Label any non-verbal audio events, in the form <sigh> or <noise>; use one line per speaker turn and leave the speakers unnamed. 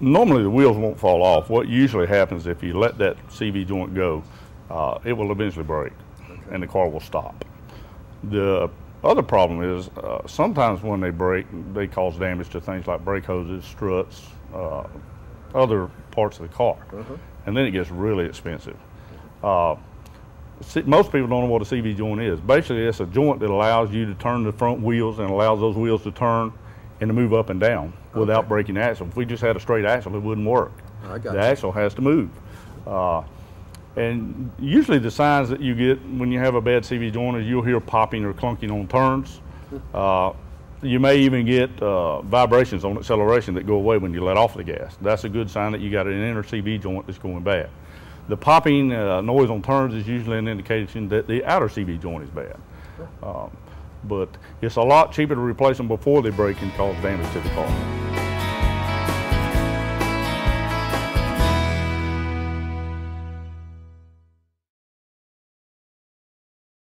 normally the wheels won't fall off. What usually happens if you let that CV joint go, uh, it will eventually break and the car will stop. The other problem is uh, sometimes when they break, they cause damage to things like brake hoses, struts, uh, other parts of the car. And then it gets really expensive. Uh, most people don't know what a CV joint is. Basically, it's a joint that allows you to turn the front wheels and allows those wheels to turn and to move up and down without
Okay.
breaking the axle. If we just had a straight axle, it wouldn't work.
I got
the
you.
axle has to move. Uh, and usually the signs that you get when you have a bad CV joint is you'll hear popping or clunking on turns. <laughs> Uh, you may even get uh, vibrations on acceleration that go away when you let off the gas. That's a good sign that you got an inner CV joint that's going bad. The popping uh, noise on turns is usually an indication that the outer CV joint is bad. Um, but it's a lot cheaper to replace them before they break and cause damage to the car.